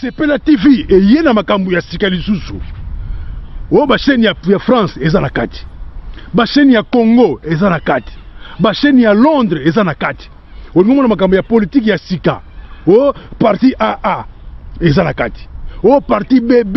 sepela tv eye na makambo ya sika lisusu oyo oh, basheni ya, ya france eza na kati basheni ya congo eza na kati basheni ya londres eza na kati olingi omona makambo ya politiki ya sika o oh, parti aa eza na kati o oh, parti bb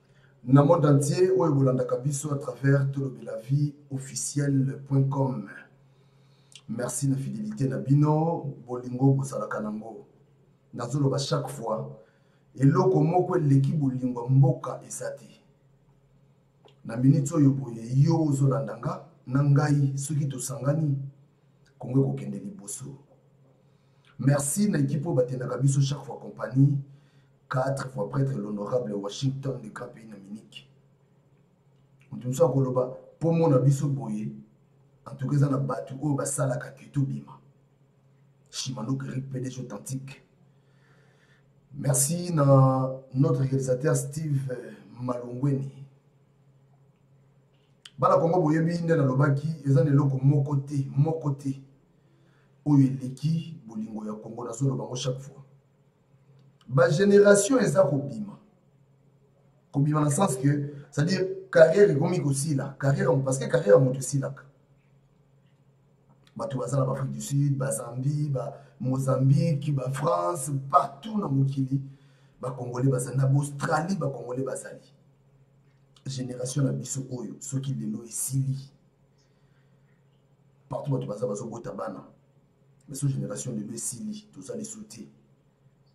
na monde entier oyo bolandaka biso à travers tolobela vie officielle.com merci na fidélité na bino bolingo bozalaka nango nazoloba chaque fois eloko moko eleki bolingo ya mboka eza te na miniti oyo boye yo ozolanda nga na ngai soki tosangani kongo ekokende liboso Merci na equipe oyo batendaka biso chaque fois compagnie. 4 fois prêtre l'honorable Washington de grand pays na Munich. Moto mosusu akoloba mpo mona biso boye en tout cas eza na bato oyo basalaka ke tobima chimanok eric pdg authentique merci na notre réalisateur steve euh, malongweni bana kongo boyebi nde nalobaki eza na eloko moko te moko te oyo eleki bolingo ya congo nazoloba yango chaque fois bagénération eza kobima kobima na sens que c'est-à-dire carrière ekomi kosila carrière parce que carrière ya moto esilaka bato baza na baafrique du sud bazambie bamozambique bafrance partout na mokili bakongole bazali na baustralie bakongole bazali génération na biso oyo soki lelo esili partout bato baza bazobota bana mais so génération lelo esili toza lisu te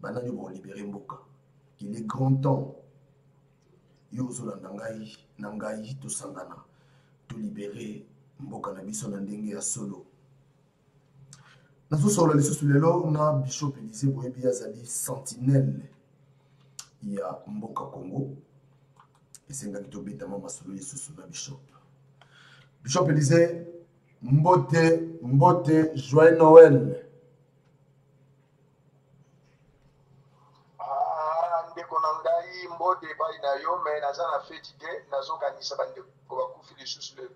banani oyo bakolibere mboka il est grand temps yo ozolanda ngai na ngai tosangana tolibere mboka na biso na ndenge ya solo nazosolola lisusu lelo na bishop elise boyebi azali sentinelle ya mboka congo esengaki tobetama masolo lisusu na bishop bishop elise mbote mbote joyeux noel ah, ndeko na ngai mbote epai na yo me naza na feti te nazokanisa bandeko bakufi lisusu lelo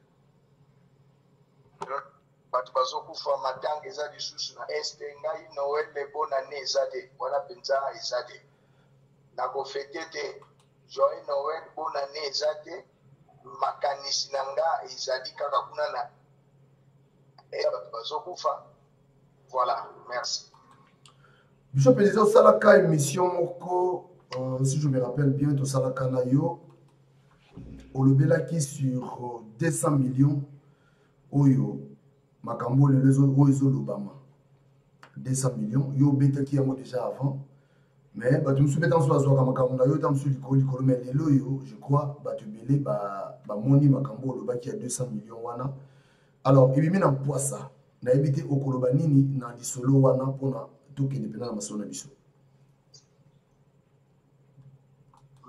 bato bazokufa matanga eza lisusu na est ngai noel bonane eza te wana mpenza eza te nakofete te joyeux noel bonane eza te makanisi na nga ezali kaka kuna na ya bato bazokufa voilà merci biso mpenza osalaka émission moko euh, si je me rappelle bien tosalaka na yo olobelaki sur 200 euh, millions oyo makambo oyo lelo oyo ezolobama 200 millions yo obetaki yango déjà avant mais bato mosusu beta mosusu bazwaka makambo na yo ta mosusu likolo likolo mais lelo oyo je crois bato ebele bamoni makambo olobaki ya 200 millions wana alors ebimi na mpwasa nayebi te okoloba nini na lisolo wana mpona tokende mpena na masolo na biso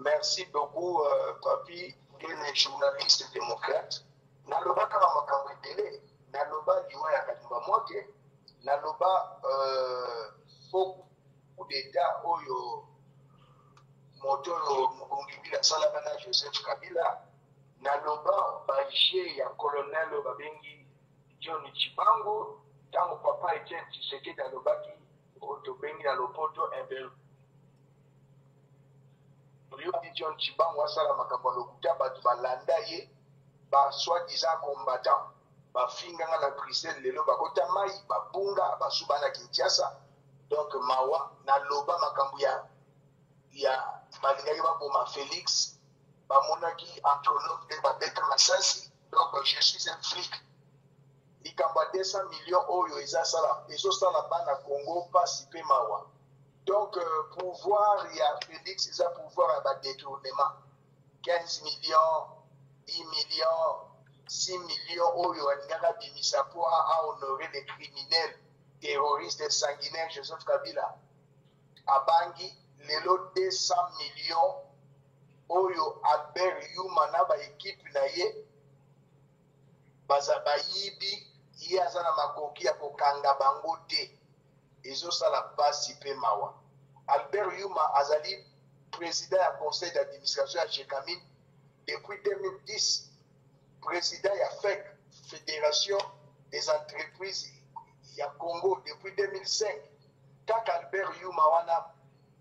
merci beaucoup euh, papi ndene journaliste démocrate nalobaka na makambo ebele naloba liwa ya katumba moke naloba euh, faux coup d'état oyo moto oyo mokongi bila asalaka na joseph kabila naloba baje ya colonel oyo babengi john chibango ntango papa etienne tshisekedi alobaki oyo tobengi na lopoto ebel Briodi John Chibangu asala makambo ya lokuta, bato balanda ye, ba soi-disant combattant bafinganga na Bruxelles, lelo bakota mai, babunga, basuba na Kinshasa. Donc mawa, naloba makambo ya ya balingaki baboma Felix, bamonaki Antonov nde babeta masasi. Donc je suis un flic likambo ya 200 millions oyo eza sala ezosala bana congo mpasi mpe mawa donc euh, pouvoir ya félix eza pouvoir ya badetournement 15 millions 10 millions 6 millions oyo alingaki abimisa mpo ahonore le criminel terroriste sanguinaire joseph kabila abangi lelo 200 millions oyo albert yuma na baekipe na ye baza bayibi ye aza na makoki ya kokanga bango te ezosala pasi pe mawa albert yuma azali président ya conseil d'administration ya jecamine depuis 2010 président ya fec fédération des entreprises ya congo depuis 2005 kaka albert yuma wana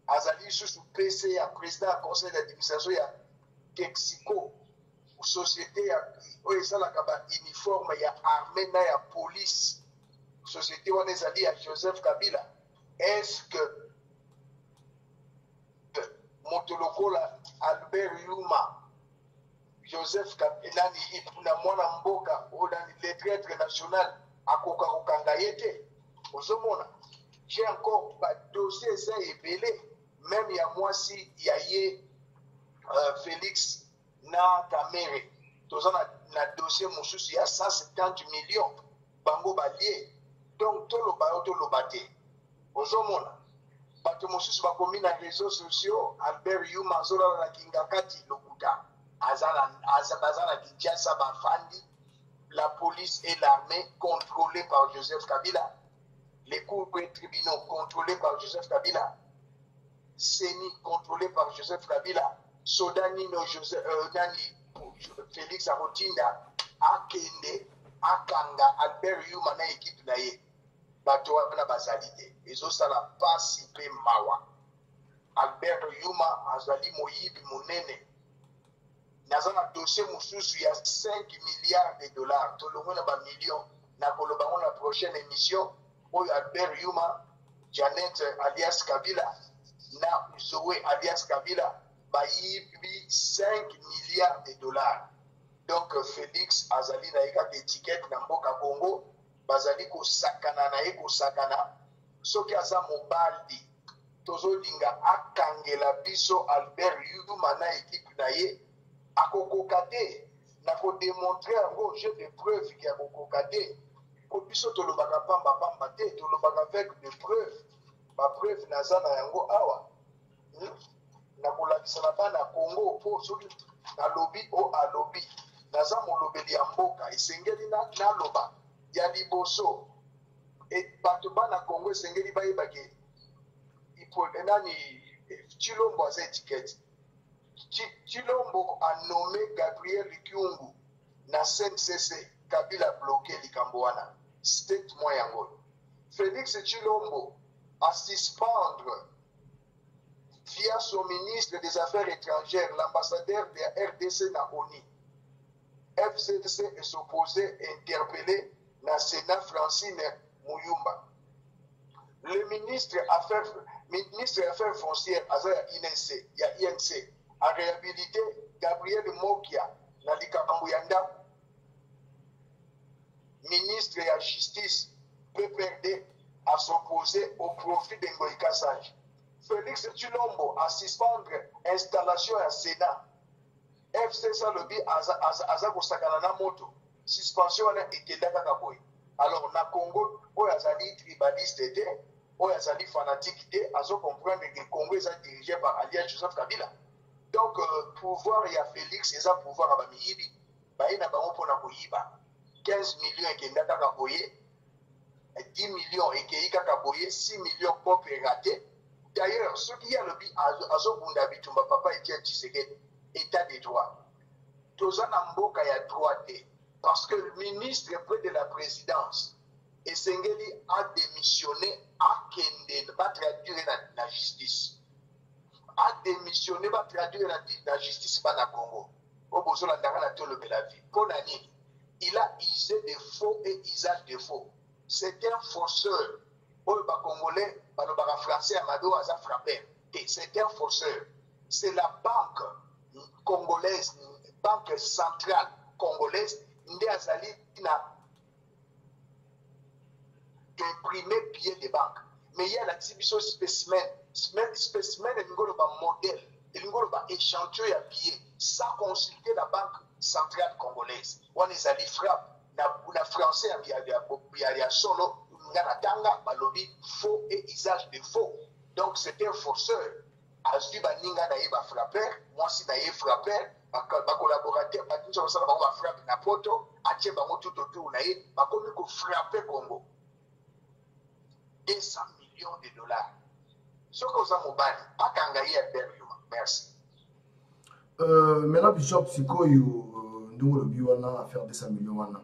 azali lisusu pc ya président ya conseil d'administration ya texico société ya oyo esalaka ba uniforme ya armée na ya police société wana ezali ya joseph kabila est ce que moto lokola albert yuma joseph nani na mwana mboka oyo nani le traitre national akoka kokanga ye te ozomona je encore badossier eza ebele meme ya mwasi ya ye uh, félix na kamere toza na, na dossier mosusu ya 170 millions bango balie donc toloba yo toloba te ozomona bato mosusu bakomi na réseau sociaux albert yuma azolala na kingakati lokuta baza na kinshasa bafandi la police et l'armée contrôlée par joseph kabila les cours et tribunaux contrôlés par joseph kabila ceni controle par joseph kabila soda nino euh, nani félix akotinda akende akanga albert yuma na ekipe na ye bato wana bazali te ezosala mpasi mpe mawa albert yuma azali moyibi monene naza na dossier mosusu ya 5 milliards de dollars tolongwe na bamillion nakoloba yango na prochaine émission oyo albert yuma janet alias kabila na zoe alias kabila bayibi 5 milliards de dollars donc félix azali na ye kaka etikete na mboka congo bazali kosakana na ye kosakana soki aza mobali tozolinga akangela biso albert yuma na ekipe na ye akokoka te na kodemontre yango jeu de preuve ke akokoka te po biso tolobaka pamba pamba te tolobaka avec de preuve bapreuve naza na yango awa hmm? na kolakisa na bana congo po soki nalobi o oh, alobi naza molobeli ya mboka esengeli naloba ya liboso Et bato bana Congo esengeli bayeba ke ipo nani Chilombo aza etiquette. Chilombo a nommé Gabriel Kyungu na CNCC Kabila bloqué likambo wana. State moya yango. Félix Chilombo a suspendre via son ministre des Affaires étrangères, l'ambassadeur de la RDC na ONU. FCC et s'opposer interpellé na Sénat Francine Muyumba. Le ministre affaires ministre ya affaires foncières aza ya INC ya INC a réhabilité Gabriel Mokia na likambo ya ndako. Ministre ya justice PPRD a s'opposer au profit de Ngoy Kassage. Félix Tshilombo a suspendre installation ya Sénat FCC alobi aza, aza, aza kosakana na moto suspension wana ekenda kaka boye alors na congo oyo azali tribaliste te oyo azali fanatique te azo comprendre que congo eza dirigé par alliance joseph kabila donc euh, pouvoir ya félix eza pouvoir ya bamiyibi baye na bango mpo na koyiba 15 million ekenda kaka boye 10 millions ekeyi kaka boye 6 millions pop erate d'ailleurs soki ye alobi azobunda bitumba papa etienne tshisekedi état de droit toza na mboka ya droit te parce que le ministre près de la présidence esengeli adémissionne akende batraduire na, na justice adémissionne batraduire na, na justice bana congo oyo bozolanda nga na tolobela vie mpo na nini il a usé de faux et usage de faux c'est un fausseur oyo bacongolais balobaka français ya mado aza frappeur te c'est un fausseur c'est la banque congolaise banque centrale congolaise nde azali na imprime billet de banque mais ye alakisi biso specimen specimen elingi oloba modèle elingi oloba échantillon ya billet sans consulter la banque centrale congolaise wana ezali frappe na, na français ya, ya, ya, ya, ya solo nga natanga balobi faux et usage de faux donc c'est un forceur azwi baninga na ye bafrappeur mwasi na ye frappeur bacolaborateur bato nyonso basala bango bafrappe na poto atie bango tout autour na ye bakomi kofrappe congo 200 millions de dollars soki oza mobali akanga ye ya berluma merci euh, mela bishop sikoyo euh, ndenge olobi wana affaire 200 millions wana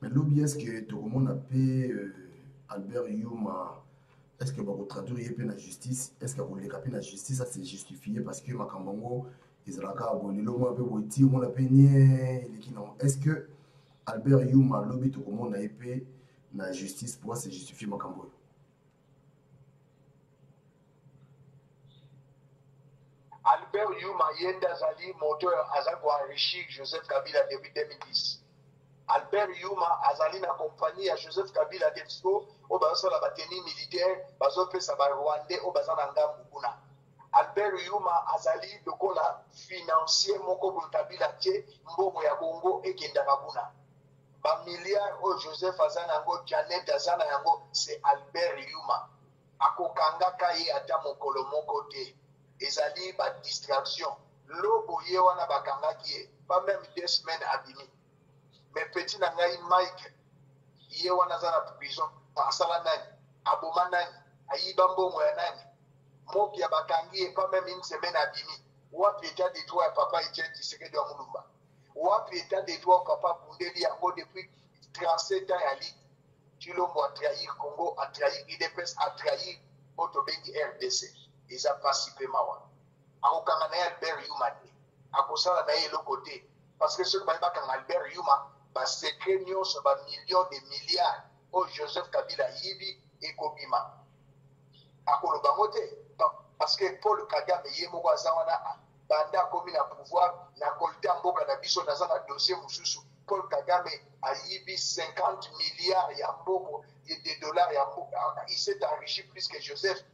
mais lobi est ce que tokomona mpe euh, albert yuma est ce que bakotraduire ye mpe na justice est ce que akoleka mpe na justice ase justifie parce que makambo yango ezalaka boye lelo moko mpe boye ti omona mpe nie eleki nango est ce que albert yuma lobi tokomona ye mpe na justice mpo ase justifie makambo oyo albert yuma ye nde azali moto aza koenrichir joseph kabila depuis 2010 albert yuma azali na kompani ya joseph kabila defsco oyo bazosala bateni militaire bazopesa barwandais oyo baza na ngambu kuna Albert Yuma azali lokola financier moko boye Kabila tie mbongo ya bongo ekendaka kuna bamilliard oyo Joseph aza na yango Janet aza na yango se Albert Yuma akokangaka ye ata mokolo moko te ezali badistraction lobo ye wana bakangaki ye pa meme deux semaines abimi mais petit na ngai mike ye wana aza na prison asala nani aboma nani ayiba mbongo ya nani moki ya bakangi ye pa meme une semaine abimi wapi etat de droit ya papa etienne tshisekedi ya mulumba wapi etat de droit papa abundeli yango depuis 37 ans ya ligue tshilombo atrahir congo atrahir idps atrahir oyo tobengi rdc eza mpasi mpe mawa akokanga na ye albert yuma te akosala na ye eloko te parce que soki baye bakanga albert yuma basecret nyonso bamillion de milliards oyo joseph kabila ayibi ekobima akoloba yango te parce que paul kagame ye moko aza wana banda akomi na pouvoir na kolta mboka na biso naza na dossier mosusu paul kagame ayibi 50 milliards ya mboko de dollars ya mboka il s'est enrichi plus que joseph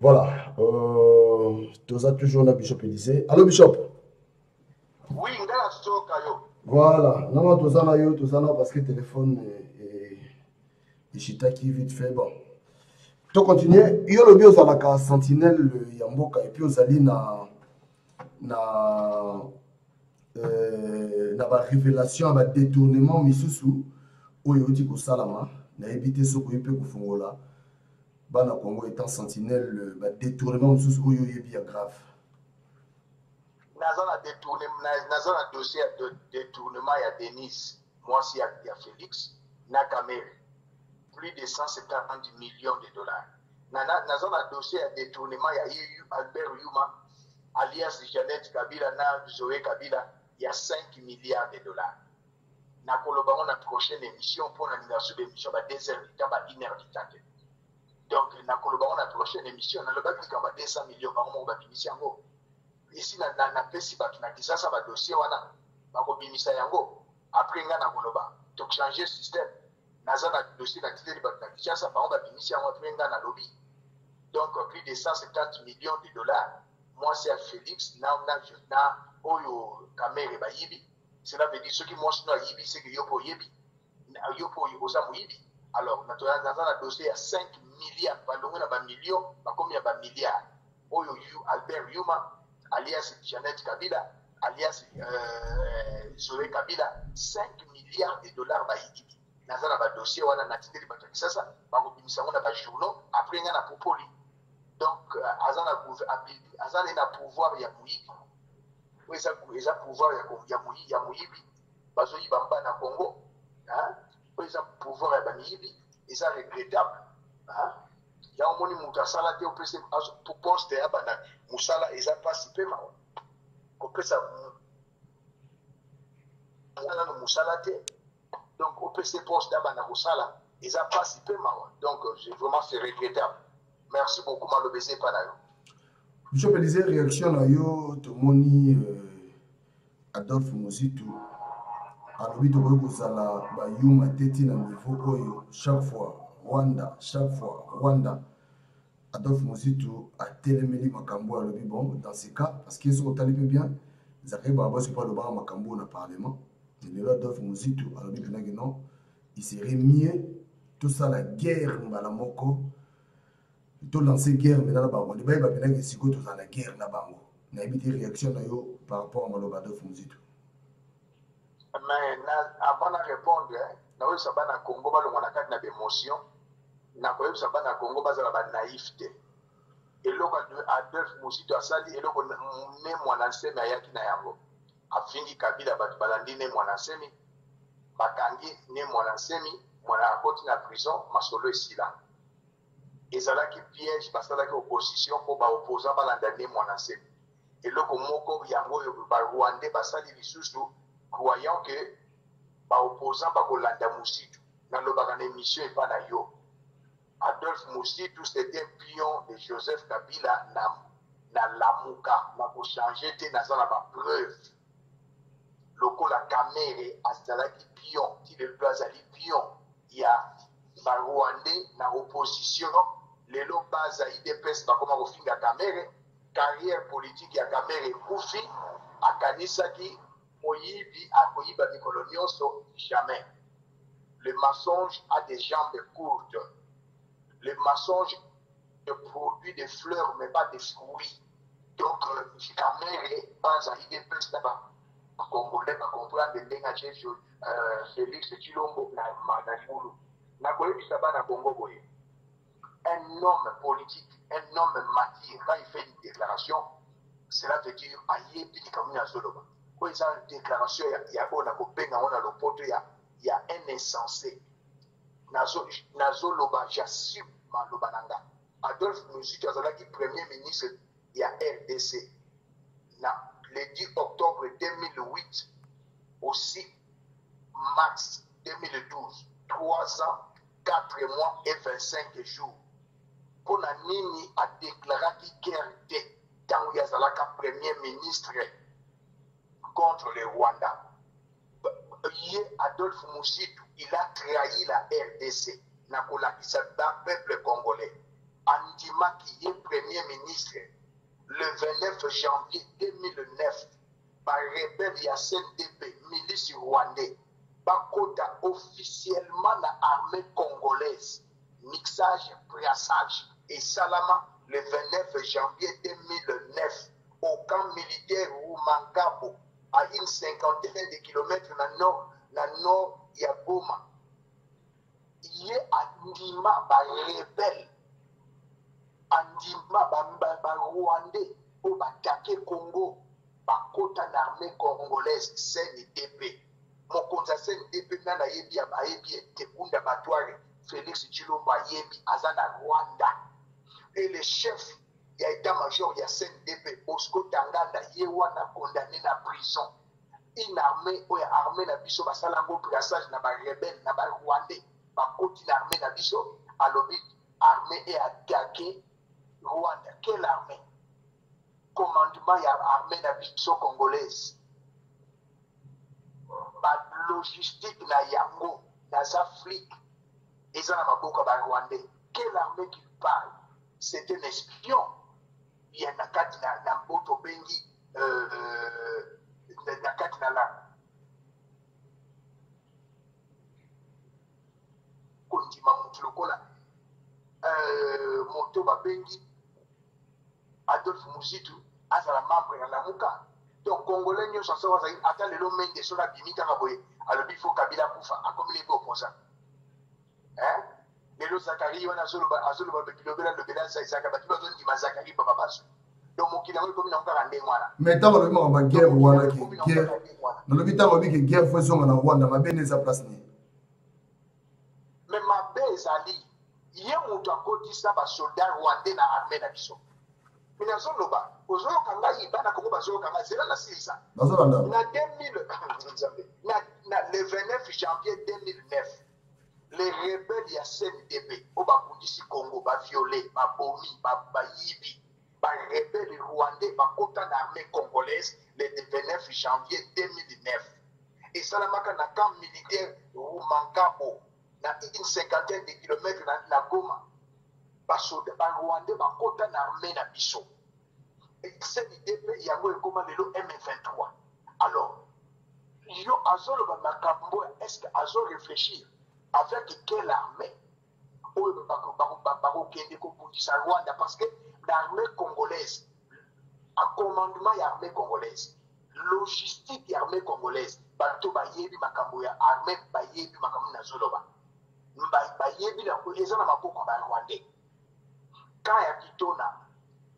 Voilà. Euh, toza toujours na Bishop Elysée. Allô Bishop. Oui, ndala soka yo. Voilà. Non non toza na yo, toza na parce que téléphone et ishita qui vite fait bon. To continuer, yo lobi ozalaka sentinelle ya mboka et puis ozali na na euh, na ba révélation ba détournement misusu oyo euti kosalama nayebi te soki oyebi mpe kofungola bana congo etant sentinelle ba détournement mosusu oyo oyebi ya grave naza na détournement naza na dossier ya détournement ya denise mwasi ya, ya félix na kamere plus de 170 millions de dollars naza na dossier ya détournement ya eu albert yuma alias janet kabila na zoe kabila ya 5 milliards de dollars nakoloba ngo na prochaine émission mpo na liversion ba émission ba deux heures du temps ba une heure du temps te donc nakoloba ngo na prochaine émission nalobaki likambo ba deux cent millions bango moko babimisi yango esi napesi bato na kisasa badossier wana bakobimisa yango après ngai nakoloba tochange système naza na dossier natindeli bato na kinshasa bango babimisi yango après ngai nalobi donc plus de 150 millions de dollars mwasi ya félix na, na, na oyo kamere bayibi cela veut dire soki mwasi no ayibi seke yo mpe oyebi yo mpe oza moyibi alors naza na dossier ya 5 milliard balongwe na bamilio bakomi ya bamilliard oyo yu albert yuma alias janet kabila alias euh, zoe kabila 5 milliard de dollars bayibi naza na badossier wana natindeli bato ya kisasa bakobimisa yango na bajournaux après ngai na popoli donc euh, aza na aza na pouvoir ya moyibi eza eza pouvoir ya ya muyi ya muyibi bazo yiba mba na Congo hein eza pouvoir ya bamiyibi eza regrettable hein ya omoni mutu asala te opese pour poste ya bana musala eza pasi pe mawa kopesa mwana na musala te donc opese poste ya bana kosala eza pasi pe mawa donc vraiment c'est regrettable merci beaucoup maloba eza epa na yo Bishop Elise, reaction na yo tomoni euh, Adolphe Muzitu alobi tokoki kozala bayuma te ntina niveau oyo chaque fois Rwanda, chaque fois Rwanda. Adolphe Muzitu atelemeli makambo oyo alobi bon dans ce cas parce que soki otali mpe bien Zakaï Barabasi mpe alobaka makambo na parlement lelo Adolphe Muzitu alobi mpenaki non il serait mieux tosala guerre mbala moko to lancer guerre mena na bango nde bayeba mena ke sikoyo tozala na guerre na bango nayebi te réaction na yo par rapport ya maloba adolphe muzitu mais na, avant na répondre eh, nakoyebisa bana congo balongwa na kati na bemotion nakoyebisa bana congo bazala banaïf te eloko adolphe muzitu asali eloko ne mwana nsemi ayaki na yango afingi kabila bato balandi ne mwana nsemi bakangi ne mwana nsemi mwana akoti na prison masolo esila ezalaki piège basalaki opposition mpo ba opposant balanda ne mwana nsemi eloko moko yango oyo barwandais basali lisusu croyant que ba opposant bakolanda musitu nalobaka na émission epa na yo adolphe musitu c'était pion de joseph kabila na nalamuka nakochange te naza na bapreuve lokola kamere azalaki pion ti lelo azali pion ya ba rwandais na opposition lelo baza idps bakoma kofinga kamere carrière politique ya kamere ekufi akanisaki moyibi akoyiba mikolo nyonso jamais le mensonge a des jambes courtes le mensonge de produits de fleurs mais pas de fruits donc kamere euh, baza idps na bacongolais bacomprendre ndenge atie euh, félix cilombo na libulu nakoyebisa bana congo boye un homme politique un homme matir quand il fait une déclaration cela veut dire ayebi likambo nini azoloba oyo eza déclaration ya oyo nakobenga yango na lopoto ya un insensé nazo nazo loba j'assume maloba na nga Adolphe Muzitu azalaki premier ministre ya RDC na le 10 octobre 2008 aussi mars 2012 3 ans 4 mois et 25 jours mpo na nini adeklaraki guerre te ntango ye azalaka premier ministre contre le Rwanda. Ye Adolphe Muzitu, il a trahi la RDC na kolakisa ba peuple congolais. Andimaki ye premier ministre le 29 janvier 2009 ba rebelle ya CNDP milice rwandais bakota officiellement na armée congolaise Mixage Priasage esalama le 29 janvier 2009 au camp militaire Rumangabo à une cinquantaine de kilomètres na nord, na nord ya Goma. Ye andima ba rebelle, andima ba, ba, ba Rwandais oyo batake Congo bakota na armée congolaise CNDP. mokonzi ya cndp nani ayebi ayebi ete kunda batware félix tshilombo ayebi aza na rwanda et le chef ya état major ya cndp bosco tanganda ye wana condamné na prison une armée oyo armée na biso basala yango brassage na barebele na barwandais bakoti na armée na biso alobi armée e attaqué rwanda quelle armée commandement ya armée na biso congolaise balogistique na yango naza afrique eza na maboko ya barwandais quelle armée qui parle c'est un espion ya na kati na mboto obengi euh, na kati na la kondima motu lokola euh, moto babengi adolphe muzitu azala membre ya lamuka to congolais nyonso aso azali ata lelo mende soki abimi kaka boye alobi fo kabila akufa akomi lebe opposant lelo zakari wana azoloba bilobela lobela ezaka bato bazondima zakari baba baso donc mokili yango ekomi nango kaka ndenge wana mais ntango alobi makambo ya guerre wana ke guerre nalobi ntango alobi ke guerre fo ezonga na rwanda mabe nde eza place nini me mabe ezali ye moto akotisa basolda rwandais na arme na biso me nazoloba ozoyoka ngai bana kongo bazoyoka ngai zela nasilisa na 2000 na le 29 janvier 2009 les rebelles ya cndp oyo babundisi congo baviole babomi bayibi ba Ba rebelles rwandais bakota na armee congolaise le 29 janvier 2009. Esalamaka na camp militaire Rumangabo na une cinquantaine de kilomètres na, na Goma. Basoda ba rwandais bakota na armee na biso. CNDP yango ekoma lelo M23. Alors, yo azoloba makambo est-ce que azo réfléchir avec quelle armée oyo bakokende kobundisa rwanda parce que na armée congolaise commandement ya armée congolaise logistique ya armée congolaise bato bayebi makambo ya armée bayebi makambo nazoloba bayebi yango eza na maboko ba rwandais ka ya kitona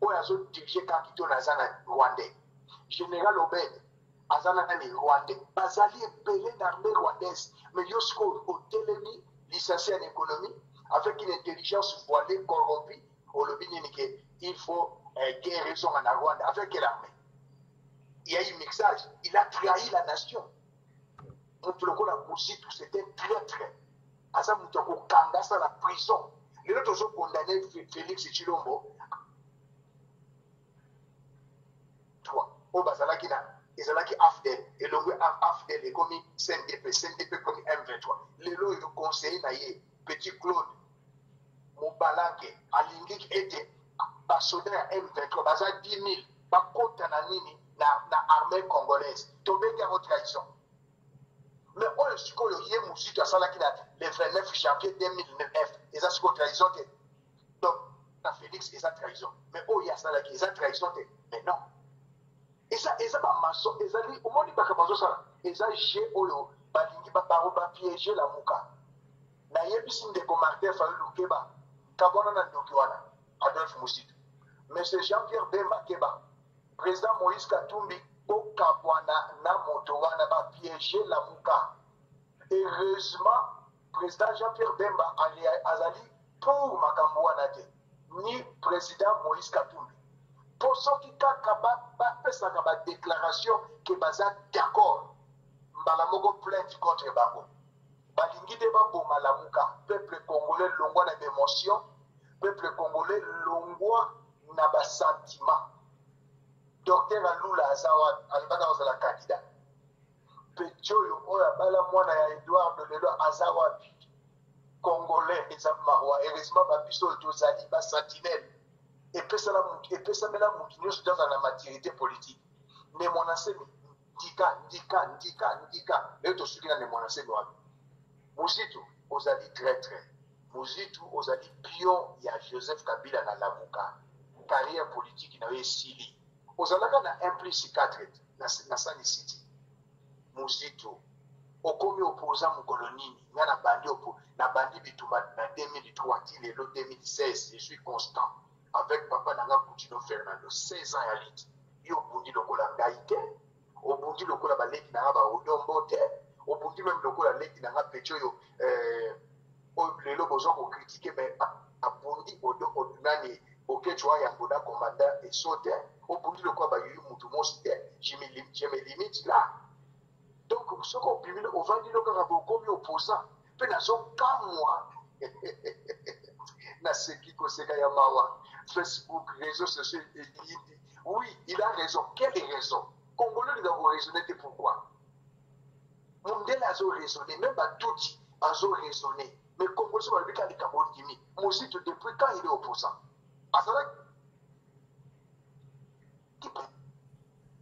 oyo azodirige ka kitona aza na rwandais général obed aza nani rwandais bazali ebele na armée rwandaise mais yo sikoyo otelemi licencié en économie avec une intelligence voilée corrompue olobi nini ke il faut euh, guerre ezonga na rwanda avec quelle armée il y a eu mixage il a trahi la nation moto lokola kuzitu c'est un traître aza moto ya kokanga asala prison lelo tozokondane félix chilombo 3 oyo bazalaki na ezalaki afdel elongwe afdel ekomi cndp cndp ekomi m23 lelo oyo conseiller na ye petit claude mobalake alingi ete basoda ya m23 baza 10 000 bakota na nini na, na armée congolaise tobengi yango trahison mais oyo sikoyo ye mozito asalaki na le 29 janvier 2009 eza sikoyo trahison te donc na Felix eza trahison mais oyo oh, asalaki eza trahison te mais non eza eza ba maso ezali omoni baka bazosala eza jeu oyo balingi babango bapiége lamuka nayebisi ndeko martin fayulu keba kabwana na ndoki wana adolphe musika monsieur jean pierre bemba keba président moïse katumbi bokabwana na moto wana bapiége lamuka heureusement President Jean-Pierre Bemba azali pour makambo wana te ni president Moïse Katumbi mpo soki kaka bapesaka ba badéclaration ke baza d'accord mbala moko plainte contre bango balingi nde baboma lamuka peuple congolais longwa na bemotion peuple congolais longwa na basentiment docteur alula aza wapi alingaka kozala kandida Pecholo oyo abala mwana ya Eduardo lelo aza wapi? Congolais eza mawa. Heureusement ba biso tozali ba sentinelle. Epesala mutu epesamela mutu nyonso te azala na maturité politique. Ne mwana semi ndika ndika ndika ndika lelo tosuki na ne mwana semi wapi? Muzitu ozali très très. Muzitu ozali pion ya Joseph Kabila na Lamuka. Carrière politique na yo esili. ozalaka na un plus 4 na, na sani city muzito okomi opoza mokolo nini nga na bandi opo na bandi bitumba na 2003 ti lelo 2016 je suis constant avec papa na nga kutino fernando 16 ans ya liti yo obundi lokola ngai te obundi lokola baleki na nga baodo mbote obundi meme lokola leki na nga peti oyo eh, oyo lelo boza kokritike me abundi odo odunani bokecwa yango na komanda eso te obundi lokola bayoyi motu mosi te je me limite là donc soki obimi ovandi no kaka bokomi oposa mpe nazokamwa naseki koseka ya mawa facebook réseau sociaux eyindi oui il a raison quelle raison congolais olinga koraisonne te pourquoi mondele azoraisonne même batuti bazoraisonne mais congolais so balobi ka likambo ondimi mozitu depuis quand il est opposant azalaki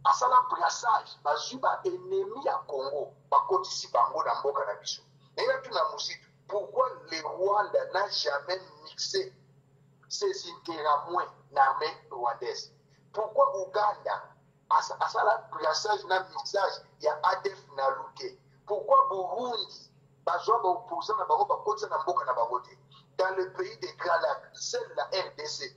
asala brassage bazwi ba ennemi ya congo bakotisi bango na mboka na biso naye natuna mozito pourquoi le rwanda n'a jamais mixé ses interamwe na armée rwandaise pourquoi ouganda asala brassage na mixage ya adf na lute pourquoi burundi bazwa baopposant na bango bakotisa na mboka na bango te dans le pays de grand lac seul la rdc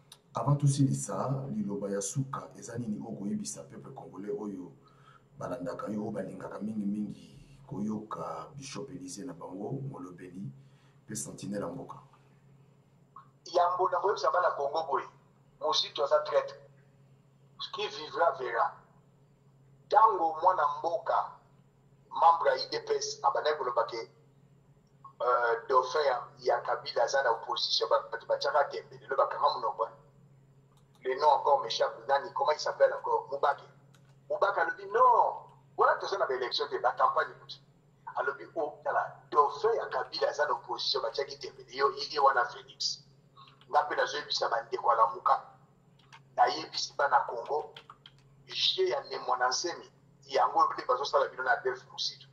Avant tosilisa, liloba ya suka eza nini oyo koyebisa peuple congolais oyo balandaka yo, oyo balingaka mingi mingi koyoka Bishop Elisee na bango molobeli pe sentinelle ya mboka? Yambo na koyebisa bana Congo boye, Muzito aza traitre. Qui vivra verra. Tango mwana mboka membre ya udps abandaki koloba ke euh, dauphin ya, ya kabila aza na opposition bato batiaka tembe lelo bakanga monoko le nom encore méchape nani comment il s'appelle encore mubake mubake alobi non wana toza na baélection te bacampagne kutu alobi otala oh, dauphin ya kabila aza na opposition batiaki tembe yo ye wana félix nga mpe nazoyebisa bandeko alamuka nayebisi bana congo vie ya nemwa na nsemi yango nde bazosala bino na adelphe mositu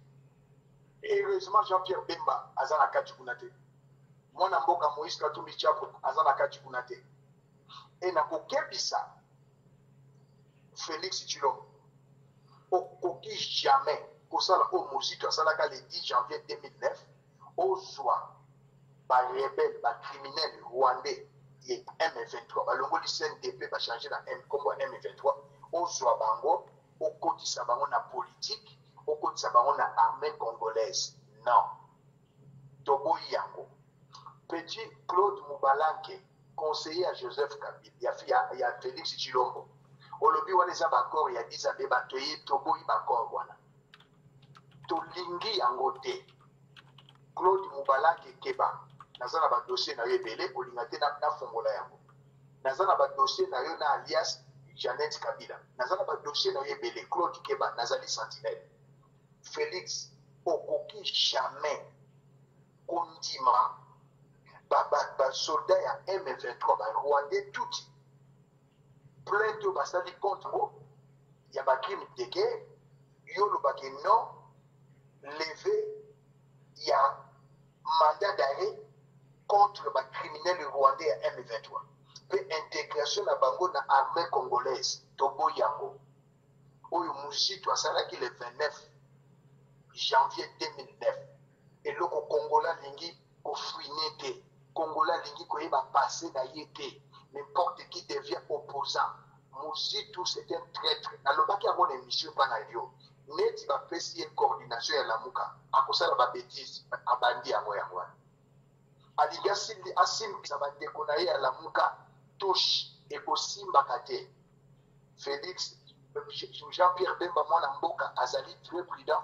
heureusement jean pierre bemba aza na kati kuna te mwana mboka moïse katumbi chapo aza na kati kuna te e nakokebisa félix chilombo okoki jamais kosala oyo mozito asalaka le 10 janvier 2009 ozwa ba rebelle ba criminel rwandais ye M23 balongoli CNDP bachange na M kombo ya M23 ozwa bango okotisa bango na politique okotisa bango na armée congolaise non toboyi yango petit claude mubalanke conseiller ya joseph kabila ya, ya, ya félix chilombo olobi wana eza baaccord ya 10 ans mpe bato eye toboyi baaccord wana tolingi yango te claude mubalaki ekeba naza na badossier na yo ebele olinga te nafongola yango naza na badossier na yo na alias janete kabila naza na badossier na yo ebele claude keba nazali sentinelle félix okoki jamais kondima basoldat ya m23 barwandais tuti plainte oyo basali contre yo ya bacrime de guerre yo olobaki non leve ya mandat d'arrêt contre bacriminel rwandais ya m23 mpe intégration na bango na armée congolaise toboyi yango oyo muzito asalaki le 29 janvier 2009 eloko kongola alingi Ko fouiner te. Congolais alingi koyeba passe na ye te. N'importe qui devient opposant. Muzitu c'est un traitre. Nalobaki yango na emission epa na yo. Neti bapesi ye coordination ya Lamuka, akosala ba betises. Abandi yango yango wana. Alingi asimbi asimbisa bandeko na ye ya Lamuka touche ekosimbaka te. Felix Jean-Pierre Bemba mwana mboka azali très prudent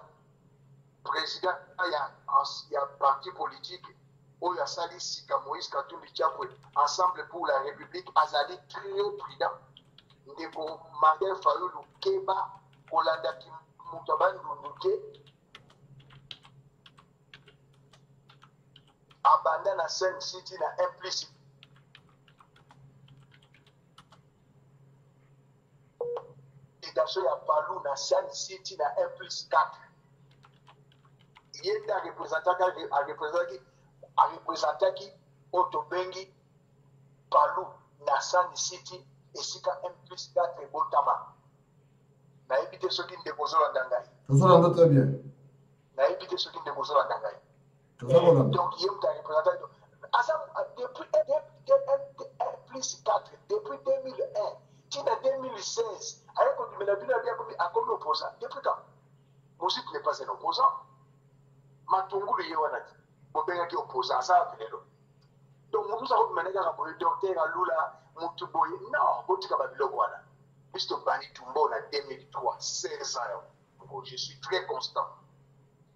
president ya, ya parti politique oyo asali sika moïse katumbi chapwe ensemble pour la république azali très prudent ndeko martin fayulu keba kolanda moto ya bandundu te abanda na seine city na implice Education ya Palu na Siani City na 1 plus 4. Ye nde arepresentaki arepresentaki arepresentaki oyo tobengi Palu na Siani City esika 1 plus 4 ebotama. Nayebi te soki ndeko ozolanda ngai. Ozolanda très bien. Nayebi te soki ndeko ozolanda ngai. donc ye moto arepresente aza depuis plus 4 depuis 2001 tina 2016 aye kondimela bino abi akomi akomi opposant depuis quand mozit n'est pas un opposant matungulu ye wana te bobengaki opposant asalaka lelo donc motu mosu akobimana kaka boye docteur alula motu boye non botika babiloko wana biso tobandi tumbo na 2003 16 ans yango je suis très constant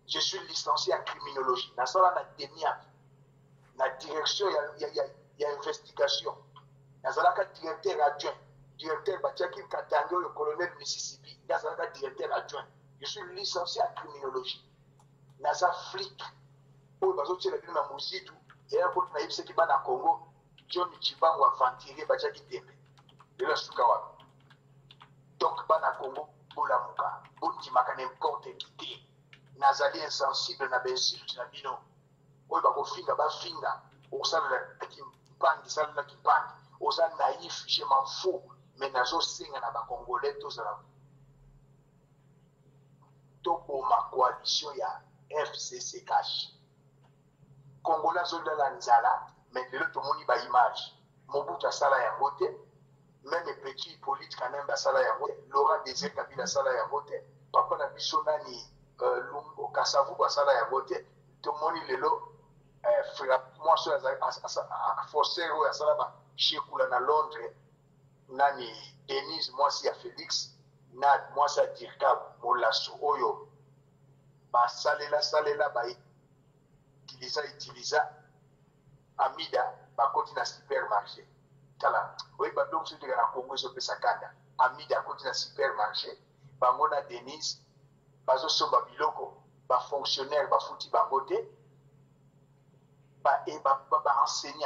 je suis licencié en criminologie nasala na demian na direction ya, ya, ya, ya investigation nazalaka directeur adjoint directeur batiaki katange oyo colonel mississippi nde azalaka directeur adjoint je suis licencié en criminologie naza flic oyo bazotyela bino na mozitu eya koti nayebisaki bana congo John Chibangu aventurier bajaki tembe lelo asuka wapi donc bana congo bolamuka bondimaka n'importe qui te nazali insensible na bainsulte na bino oyo bakofinga bafinga okosalelaki mpangi salelaki mpangi oza naïf je m'en fou mais nazosenga na bacongolais tozala toboma coalition ya fcccash congolais azolala nzala mais lelo tomoni ba image mobutu asala yango te meme petit polite quand même basala yango te laura désir kabila asala yango te papa na biso nani euh, lumbo kasavubu asala yango te tomoni lelo euh, frera mwasi oyo forcer oyo asala ba shekula na londres nani denise mwasi ya félix na mwasi ya dirka molaso oyo basalela salela baye utiliza utiliza amida bakoti na supermarché tala oyebi babiloko mosusu eteka na congo ezopesa kanda amida akoti na supermarché bango na denise bazosomba biloko bafonctionnaire bafuti bango te baenseignant ba, ba,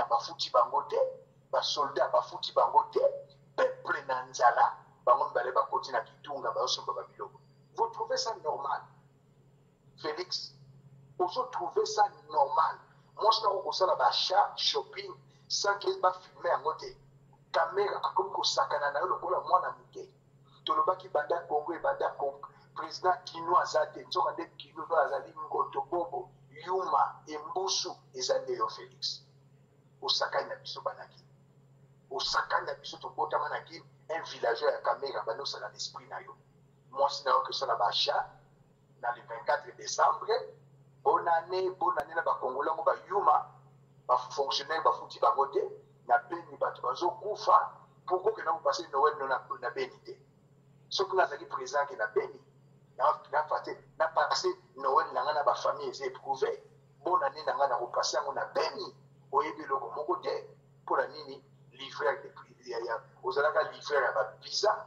ba bafuti bango te basoldat bafuti bango te peuple na nzala bango mibale bakoti na kitunga bazosomba babiloko vous trouvez ça normal Felix, ozo trouver ça normal. Moi, je n'ai ça là d'achat, shopping, sans qu'il va filmer à côté. Ta mère a comme sakana na le kola moi na mité. Tolobaki banda Congo et banda Congo. Président Kinois Zate, Nzoka de Kinois Azali Ngoto Bobo, Yuma, Embusu, Ezate yo Félix. Osaka na biso banaki. Osaka na biso tokota manaki, un villageois ya Kamera, banosala l'esprit na yo. Moi, je n'ai que ça là d'achat, na le 24 décembre bonne année bonne année na bakongole yango bayuma bafonctionnaire bafuti bango te na beni bato bazokufa pourkoi okenda kopase noel no na beni te soki nazali président ke na beni nafate napase noel na ngai na bafamille eza eprouve bonne année na ngai nakopase yango na beni oyebi eloko moko te mpo na nini livreur ya ozalaka livreur ya babiza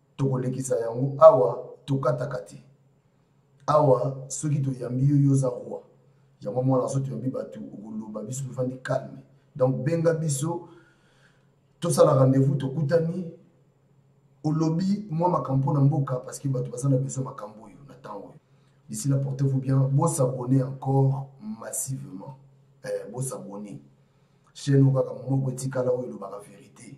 tokolekisa yango awa tokataka te awa soki toyambi yo yo oza roi yango mwana so toyambi bato okoloba biso tofandi calme donc benga biso tosala rendez-vous tokutani olobi mwa makambo mpo na mboka parce que bato baza na besoin makambo oyo na ntango oyo d'ici là portez vous bien bosabonne encore massivement eh, bosabonne chaîne oyo kaka moko etikala oyo elobaka verité